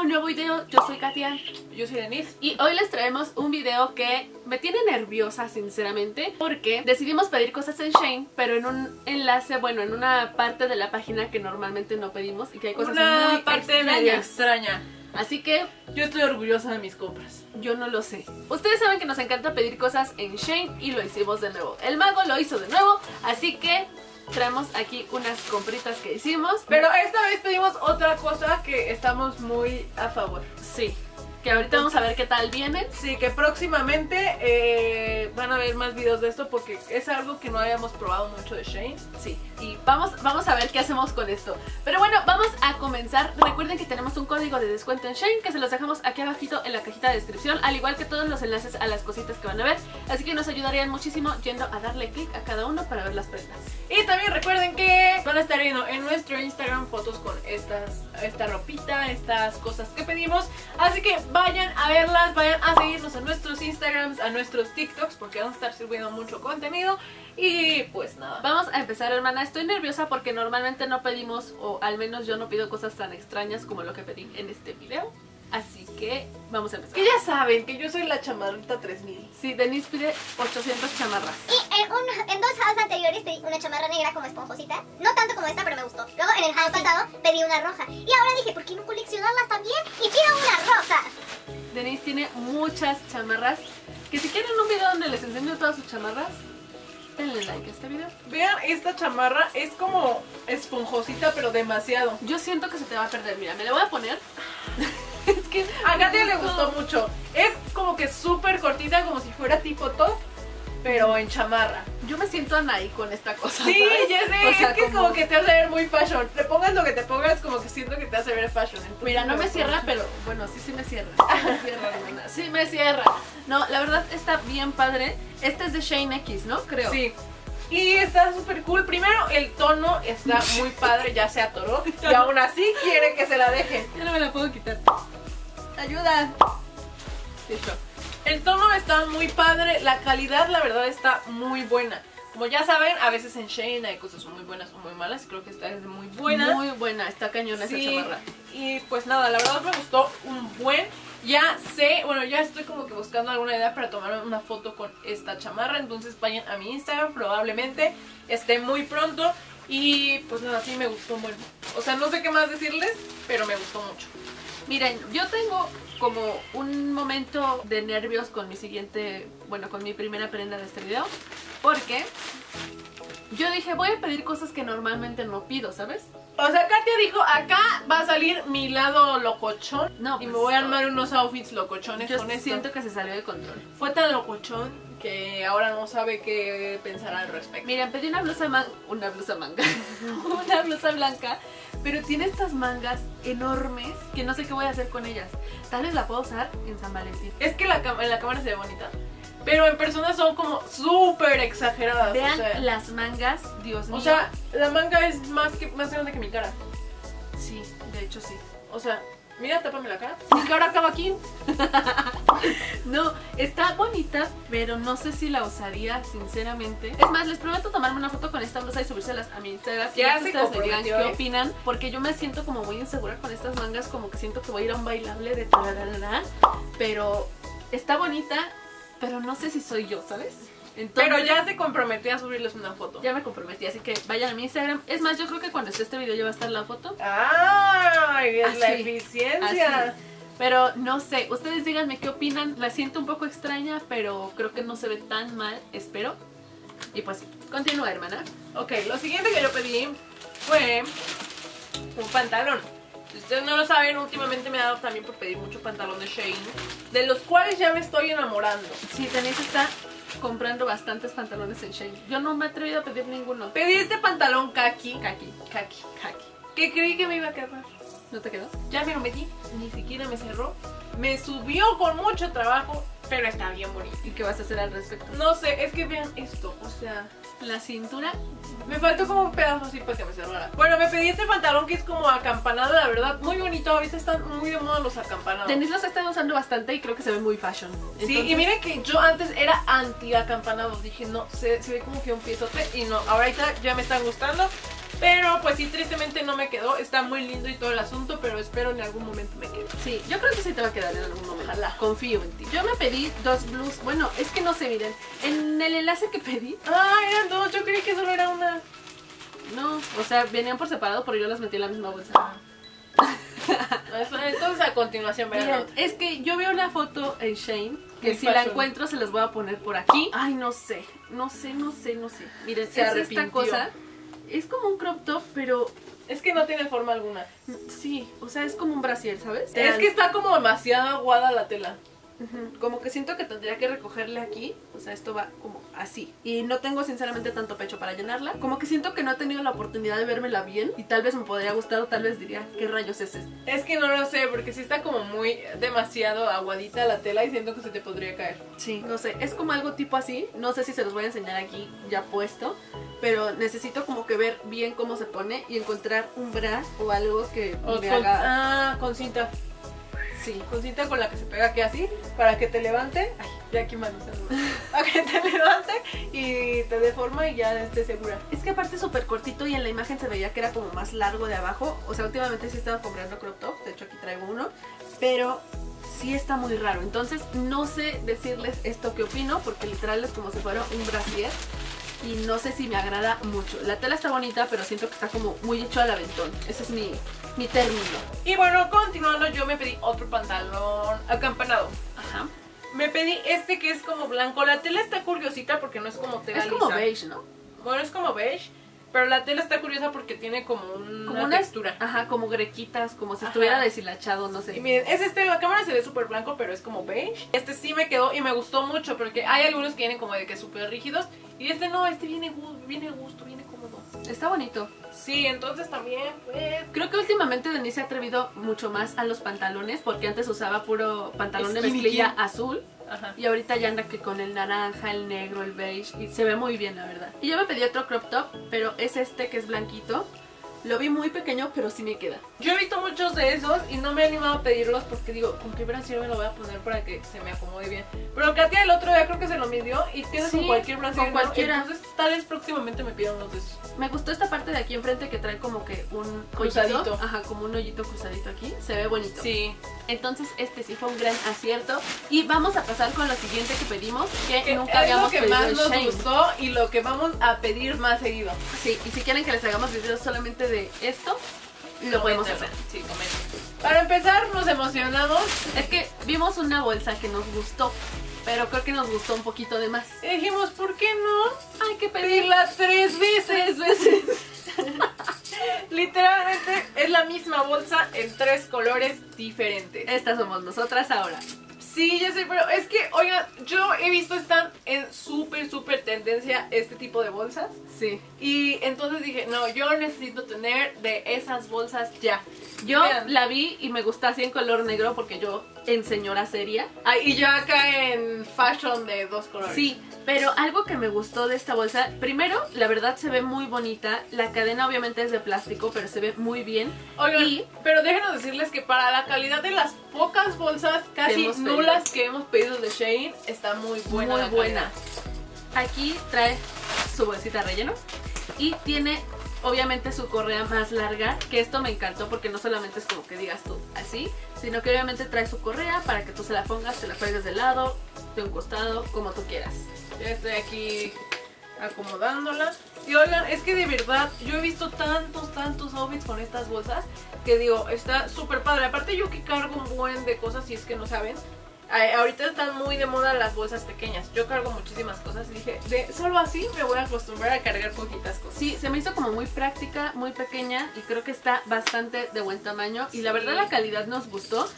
un nuevo video, yo soy Katia Yo soy Denise. y hoy les traemos un video que me tiene nerviosa sinceramente porque decidimos pedir cosas en Shane pero en un enlace, bueno, en una parte de la página que normalmente no pedimos y que hay cosas Una muy parte extrañas. extraña. Así que Yo estoy orgullosa de mis compras. yo no lo sé. Ustedes saben que nos encanta pedir cosas en Shane y lo hicimos de nuevo. El mago lo hizo de nuevo, así que traemos aquí unas compritas que hicimos. Pero esta vez pedimos otra cosa que estamos muy a favor. Sí, que ahorita vamos a ver qué tal vienen. Sí, que próximamente eh, van a ver más videos de esto porque es algo que no habíamos probado mucho de Shane. Sí, y vamos, vamos a ver qué hacemos con esto. Pero bueno, vamos a comenzar. Recuerden que tenemos un código de descuento en Shane que se los dejamos aquí abajito en la cajita de descripción, al igual que todos los enlaces a las cositas que van a ver. Así que nos ayudarían muchísimo yendo a darle clic a cada uno para ver las prendas. Y también recuerden que van a estar viendo en nuestro Instagram fotos con estas, esta ropita, estas cosas que pedimos. Así que vayan a verlas, vayan a seguirnos a nuestros Instagrams, a nuestros TikToks, porque vamos a estar subiendo mucho contenido. Y pues nada. Vamos a empezar, hermana. Estoy nerviosa porque normalmente no pedimos, o al menos yo no pido cosas tan extrañas como lo que pedí en este video. Así que vamos a empezar. Que ya saben que yo soy la chamarrita 3000. Sí, Denise pide 800 chamarras. Y en, un- en dos hauls anteriores pedí una chamarra negra como esponjosita. No tanto como esta, pero me gustó. Luego en el haul pasado pedí una roja. Y ahora dije, ¿por qué no coleccionarlas también? Y quiero una rosa. Denise tiene muchas chamarras. Que si quieren un video donde les enseño todas sus chamarras, denle like a este video. Vean, esta chamarra es como esponjosita, pero demasiado. Yo siento que se te va a perder. Mira, me la voy a poner. que A Katia le gustó mucho. Es como que súper cortita, como si fuera tipo top, pero en chamarra. Yo me siento Anaí con esta cosa. Sí, ¿sabes? ya sé, O sea, es que como... que te hace ver muy fashion. Te pongas lo que te pongas, como que siento que te hace ver fashion. Entonces, Mira, no me cierra, pero bueno, sí, sí me cierra. Sí me cierra, hermana. Sí me cierra. No, la verdad está bien padre. Este es de Shane X, ¿no? Creo. Sí. Y está súper cool. Primero, el tono está muy padre, ya se atoró. Y aún así quiere que se la dejen. Ya no me la puedo quitar. Ayuda. Listo. El tono está muy padre, la calidad la verdad está muy buena. Como ya saben, a veces en Shane hay cosas muy buenas o muy malas. Creo que esta es muy buena. Muy buena, está cañona Sí, esa chamarra. Y pues nada, la verdad me gustó un buen. Ya sé, bueno, ya estoy como que buscando alguna idea para tomar una foto con esta chamarra. Entonces vayan a mi Instagram, probablemente esté muy pronto. Y pues nada, sí me gustó un buen. O sea, no sé qué más decirles, pero me gustó mucho. Miren, yo tengo como un momento de nervios con mi siguiente, bueno, con mi primera prenda de este video, porque yo dije, voy a pedir cosas que normalmente no pido, ¿sabes? O sea, Katia dijo, acá va a salir mi lado locochón. No, y pues, me voy a armar unos outfits locochones Yo con esto. siento que se salió de control. Fue tan locochón que ahora no sabe qué pensar al respecto. Miren, pedí una blusa man una blusa manga, una blusa blanca, pero tiene estas mangas enormes que no sé qué voy a hacer con ellas. Tal vez la puedo usar en San Valentín. Es que la la cámara se ve bonita. Pero en persona son como súper exageradas. Vean o sea, las mangas, Dios mío. o sea, la manga es más, que, más grande que mi cara. sí, de hecho sí. O sea, mira, tápame la cara. Mi cara acaba aquí. No, está bonita, pero no sé si la usaría sinceramente. Es más, les prometo tomarme una foto con esta blusa y subírselas a mi Instagram. Ya que se ustedes me digan qué ¿eh? opinan, porque yo me siento como muy insegura con estas mangas, como que siento que voy a ir a un bailable de tararara, pero está bonita, pero no sé si soy yo, ¿sabes? Entonces, Pero ya se comprometió a subirles una foto. ya me comprometí, así que vayan a mi Instagram. Es más, yo creo que cuando esté este video ya va a estar la foto. ¡Ay! Es la eficiencia. Así. Pero no sé, ustedes díganme qué opinan. La siento un poco extraña, pero creo que no se ve tan mal, espero. Y pues, continúa, hermana. Ok, lo siguiente que yo pedí fue un pantalón. Si ustedes no lo saben, últimamente me ha dado también por pedir mucho pantalón de Shane, de los cuales ya me estoy enamorando. Sí, Denise está comprando bastantes pantalones en Shane. Yo no me he atrevido a pedir ninguno. Pedí este pantalón kaki, Kaki, kaki, kaki. Que creí que me iba a quedar. ¿No te quedó? Ya me lo metí, ni siquiera me cerró. Me subió con mucho trabajo, pero está bien bonito. ¿Y qué vas a hacer al respecto? No sé, es que vean esto, o sea, La cintura. me faltó como un pedazo así para que me cerrara. Bueno, me pedí este pantalón que es como acampanado, la verdad, muy bonito. Ahorita están muy de moda los acampanados. Denise los estado usando bastante y creo que se ve muy fashion. Sí, Entonces, y miren que yo antes era anti acampanados. Dije, no, se, se ve como que un piezote. Y no, ahorita ya me están gustando. Pero pues sí, tristemente no me quedó. Está muy lindo y todo el asunto, pero espero en algún momento me quede. Sí, yo creo que sí te va a quedar en algún momento. Ojalá. Confío en ti. Yo me pedí dos blues. Bueno, es que no sé, miren. En el enlace que pedí, Ah, eran dos, yo creí que solo era una. no. O sea, venían por separado, pero yo las metí en la misma bolsa. Entonces a continuación verán es que yo veo una foto en Shane que Muy si la encuentro se las voy a poner por aquí. Ay, no sé, no sé, no sé, no sé. Miren, Se es esta cosa. Es como un crop top, pero Es que no tiene forma alguna. sí, o sea, es como un brasier, ¿sabes? Es que está como demasiado aguada la tela. Como que siento que tendría que recogerle aquí, o sea, esto va como así. Y no tengo sinceramente tanto pecho para llenarla. Como que siento que no he tenido la oportunidad de vérmela bien y tal vez me podría gustar o tal vez diría, ¿qué rayos es esto? Es que no lo sé, porque sí está como muy demasiado aguadita la tela y siento que se te podría caer. Sí, no sé, es como algo tipo así. No sé si se los voy a enseñar aquí ya puesto, pero necesito como que ver bien cómo se pone y encontrar un bra o algo que O me con, haga. ah, con cinta. Sí, Con cinta con la que se pega aquí así, para que te levante. Ay, ya aquí manos Para que te levante y te dé forma y ya estés segura. Es que aparte es súper cortito y en la imagen se veía que era como más largo de abajo. O sea, últimamente sí estaba comprando crop top, de hecho aquí traigo uno, pero sí está muy raro. Entonces no sé decirles esto que opino porque literal es como si fuera un brasier y no sé si me agrada mucho. La tela está bonita, pero siento que está como muy hecho al aventón. Ese es mi, mi término. Y bueno, continuando, yo me pedí otro pantalón acampanado. Ajá. Me pedí este que es como blanco. La tela está curiosita porque no es como tela Es como lisa. beige, ¿no? Bueno, es como beige, pero la tela está curiosa porque tiene como una, Como una textura. Ajá, como grequitas, como si Ajá. estuviera deshilachado, no sé. Y miren, es este, la cámara se ve súper blanco, pero es como beige. Este sí me quedó y me gustó mucho porque hay algunos que vienen como de que súper rígidos. Y este no, este viene, viene a gusto, viene cómodo. Está bonito. Sí, entonces también, pues... Creo que últimamente Denise se ha atrevido mucho más a los pantalones porque antes usaba puro pantalón de mezclilla jean. azul Ajá. y ahorita ya anda que con el naranja, el negro, el beige y se ve muy bien la verdad. Y yo me pedí otro crop top, pero es este que es blanquito. Lo vi muy pequeño, pero sí me queda. Yo he visto muchos de esos y no me he animado a pedirlos porque digo, ¿con qué brasier me lo voy a poner para que se me acomode bien? Pero Katia el otro día creo que se lo midió y queda Sí, con cualquier brasier. con ¿no? cualquiera. Entonces tal vez próximamente me pidan unos de esos. Me gustó esta parte de aquí enfrente que trae como que un Cruzadito. hoyito. Ajá, como un hoyito cruzadito aquí. Se ve bonito. Sí. Entonces este sí fue un gran acierto. Y vamos a pasar con lo siguiente que pedimos, que, Que nunca es lo habíamos que pedido más nos gustó y lo que vamos a pedir más seguido. Sí, y si quieren que les hagamos videos solamente de esto, lo podemos hacer. Sí. Para empezar, nos emocionamos Es que vimos una bolsa que nos gustó, pero creo que nos gustó un poquito de más. y dijimos, ¿por qué no Hay que pedirla tres veces? tres veces. Literalmente es la misma bolsa en tres colores diferentes. Estas somos nosotras ahora. Sí, ya sé, pero es que, oigan, yo he visto están en súper, súper tendencia este tipo de bolsas. Sí. Y entonces dije, no, yo necesito tener de esas bolsas ya. Yo Vean. la vi y me gustó así en color negro porque yo en señora seria. Ah, y yo acá en fashion de dos colores. Sí, pero algo que me gustó de esta bolsa, primero, la verdad se ve muy bonita. La cadena obviamente es de plástico, pero se ve muy bien. Oigan, Y- pero déjenos decirles que para la calidad de las pocas bolsas casi pedido. nulas que hemos pedido de Shane, está muy buena. muy buena. calidad. Aquí trae su bolsita relleno y tiene obviamente su correa más larga, que esto me encantó porque no solamente es como que digas tú así, sino que obviamente trae su correa para que tú se la pongas, te la cuelgues de lado, de un costado, como tú quieras. Ya estoy aquí acomodándola. Y oigan, es que de verdad, yo he visto tantos, tantos outfits con estas bolsas que digo, está súper padre. Aparte yo que cargo un buen de cosas, si es que no saben. Ahorita están muy de moda las bolsas pequeñas. Yo cargo muchísimas cosas y dije, de solo así me voy a acostumbrar a cargar poquitas cosas. Sí, se me hizo como muy práctica, muy pequeña y creo que está bastante de buen tamaño y la verdad la calidad nos gustó.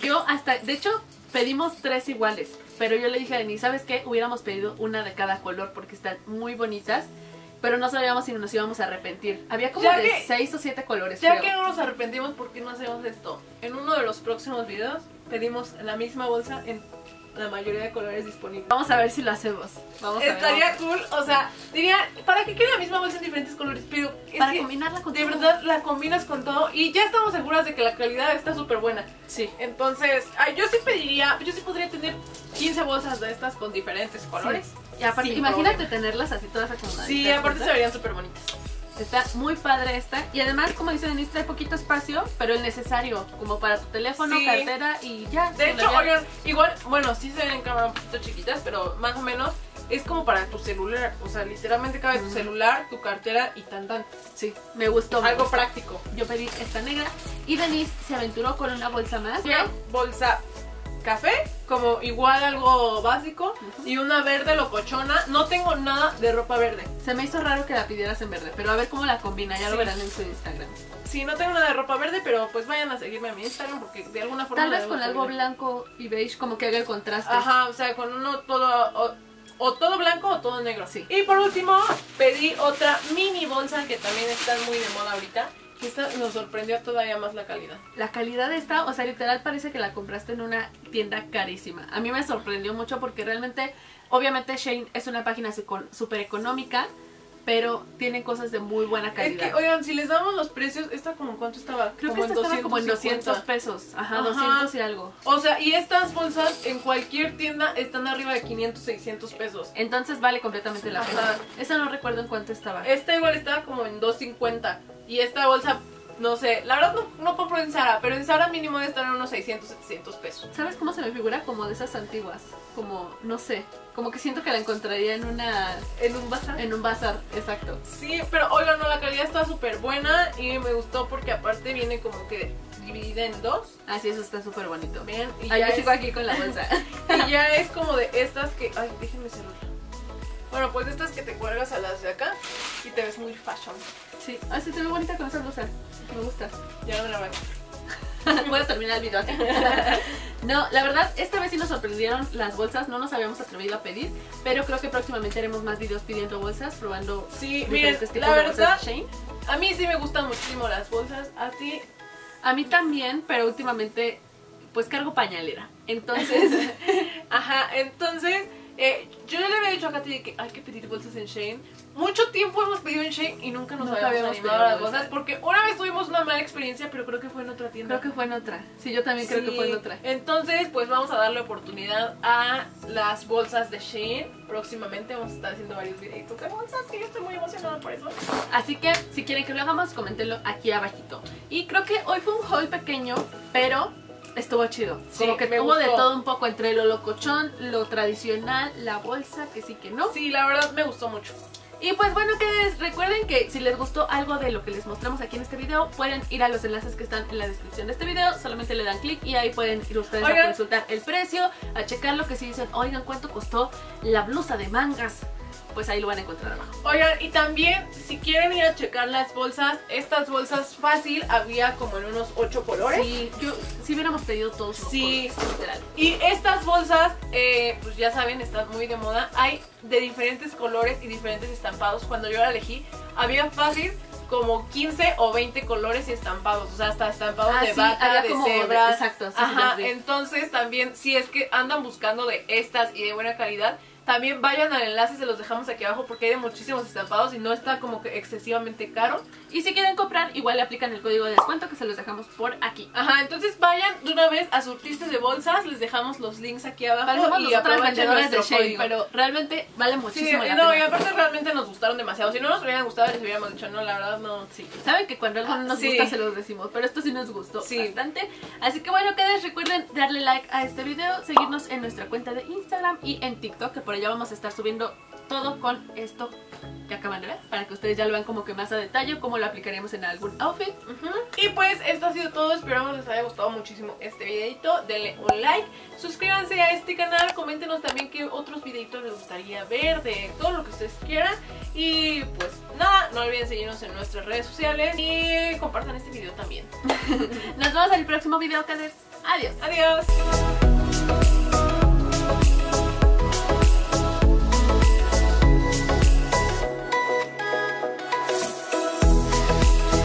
Yo hasta, de hecho, pedimos tres iguales, pero yo le dije a Denise, ¿sabes qué? Hubiéramos pedido una de cada color porque están muy bonitas, pero no sabíamos si nos íbamos a arrepentir. Había como Ya de que- seis o siete colores, Ya creo. que no nos arrepentimos, ¿por qué no hacemos esto? En uno de los próximos videos pedimos la misma bolsa en la mayoría de colores disponibles. Vamos a ver si lo hacemos. Vamos a ver. Estaría cool, o sea, diría, ¿para qué quiere la misma bolsa en diferentes colores? Pero es Para que combinarla con de todo. verdad la combinas con todo y ya estamos seguras de que la calidad está súper buena. Sí. Entonces, ay, yo sí pediría, yo sí podría tener 15 bolsas de estas con diferentes colores. Y aparte, imagínate problema. tenerlas así todas acomodadas. Sí, aparte se verían súper bonitas. Está muy padre esta. Y además, como dice Denise, trae poquito espacio, pero el necesario, como para tu teléfono, Sí. cartera y ya. De hecho, oigan, igual, bueno, sí se ven en cámara un poquito chiquitas, pero más o menos es como para tu celular. O sea, literalmente cabe tu celular, tu cartera y tan tan. Sí, me gustó. me Algo gustó. práctico. Yo pedí esta negra y Denise se aventuró con una bolsa más. Una bolsa café, como igual algo básico, Ujú. y una verde locochona. No tengo nada de ropa verde. Se me hizo raro que la pidieras en verde, pero a ver cómo la combina, ya lo verán en su Instagram. Sí, no tengo nada de ropa verde, pero pues vayan a seguirme a mi Instagram porque de alguna forma... Tal vez con algo blanco y beige como que haga el contraste. Ajá, o sea, con uno todo... O, o todo blanco o todo negro. Sí. Y por último, pedí otra mini bolsa que también está muy de moda ahorita. Esta nos sorprendió todavía más la calidad. La calidad de esta, o sea, literal parece que la compraste en una tienda carísima. A mí me sorprendió mucho porque realmente, obviamente Shane es una página súper económica, pero tiene cosas de muy buena Es calidad. que, oigan, si les damos los precios, ¿esta como en cuánto estaba? Creo como que esta estaba como en 200 250. pesos. Ajá, Ajá. 200 y algo. O sea, y estas bolsas en cualquier tienda están arriba de 500, 600 pesos. Entonces vale completamente la pena. Esa no recuerdo en cuánto estaba. Esta igual estaba como en 250. Y esta bolsa, no sé, la verdad no, no compro en Zara, pero en Zara mínimo debe estar en unos 600, 700 pesos. ¿Sabes cómo se me figura? Como de esas antiguas. Como, no sé. Como que siento que la encontraría en una. En un bazar. En un bazar, exacto. Sí, pero oigan, no, la calidad está súper buena y me gustó porque aparte viene como que dividida en dos. Así, eso está súper bonito. Vean, y, ya yo es, sigo aquí con la bolsa. y ya es como de estas que. Ay, déjenme cerrar. Bueno, pues estas que te cuelgas a las de acá y te ves muy fashion. Sí, así te ve bonita con esa blusa. Me gusta. Ya no me la voy. Voy a terminar el video así. No, la verdad, esta vez sí nos sorprendieron las bolsas. No nos habíamos atrevido a pedir. Pero creo que próximamente haremos más videos pidiendo bolsas, probando Sí, miren, la verdad, Shane. a mí sí me gustan muchísimo las bolsas. A ti, A mí también, pero últimamente, pues cargo pañalera. Entonces, Ajá, entonces eh, yo le había dicho a Katy de que hay que pedir bolsas en Shane. Mucho tiempo hemos pedido en Shane y nunca nos Nunca habíamos animado a las bolsas. porque una vez tuvimos una mala experiencia, pero creo que fue en otra tienda. creo que fue en otra. Sí, yo también creo que fue en otra. Entonces, pues vamos a darle oportunidad a las bolsas de Shane. Próximamente vamos a estar haciendo varios videitos de bolsas que yo estoy muy emocionada por eso. Así que si quieren que lo hagamos, coméntenlo aquí abajito. Y creo que hoy fue un haul pequeño, pero estuvo chido. Sí, Como que me hubo de todo un poco entre lo locochón, lo tradicional, la bolsa, que sí que no. Sí, la verdad me gustó mucho. Y pues bueno, que recuerden que si les gustó algo de lo que les mostramos aquí en este video, pueden ir a los enlaces que están en la descripción de este video, solamente le dan clic y ahí pueden ir ustedes Oigan. a consultar el precio, a checar lo que si dicen, oigan, ¿cuánto costó la blusa de mangas? Pues ahí lo van a encontrar abajo. Oigan, y también si quieren ir a checar las bolsas, estas bolsas fácil había como en unos 8 colores. Sí, yo, si hubiéramos pedido todos Sí. colores, literal. Y estas bolsas, eh, pues ya saben, están muy de moda. Hay de diferentes colores y diferentes estampados. Cuando yo la elegí, había fácil como 15 o 20 colores y estampados. O sea, hasta estampados Ah, de sí, vaca, había de cebra. exacto, sí, sí, Ajá, entonces también, si es que andan buscando de estas y de buena calidad, también vayan al enlace, se los dejamos aquí abajo porque hay de muchísimos estampados y no está como que excesivamente caro. Y si quieren comprar, igual le aplican el código de descuento que se los dejamos por aquí. Ajá, entonces vayan de una vez a surtirse de bolsas, les dejamos los links aquí abajo Parecemos y aprovechen de nuestro código. pero realmente vale Sí, muchísimo la no, pena. y aparte realmente nos gustaron demasiado. Si no nos hubieran gustado, les hubiéramos dicho, no, la verdad no. Sí, saben que cuando algo no nos Sí. gusta se los decimos, pero esto sí nos gustó Sí. bastante. Así que bueno, quedes recuerden darle like a este video, seguirnos en nuestra cuenta de Instagram y en TikTok, que por allá vamos a estar subiendo todo con esto que acaban de ver, para que ustedes ya lo vean como que más a detalle, cómo lo aplicaríamos en algún outfit. Y pues esto ha sido todo, esperamos les haya gustado muchísimo este videito, denle un like, suscríbanse a este canal, coméntenos también qué otros videitos les gustaría ver, de todo lo que ustedes quieran y pues nada, no olviden seguirnos en nuestras redes sociales y compartan este video también. Nos vemos en el próximo video, Cadets. Adiós. Adiós.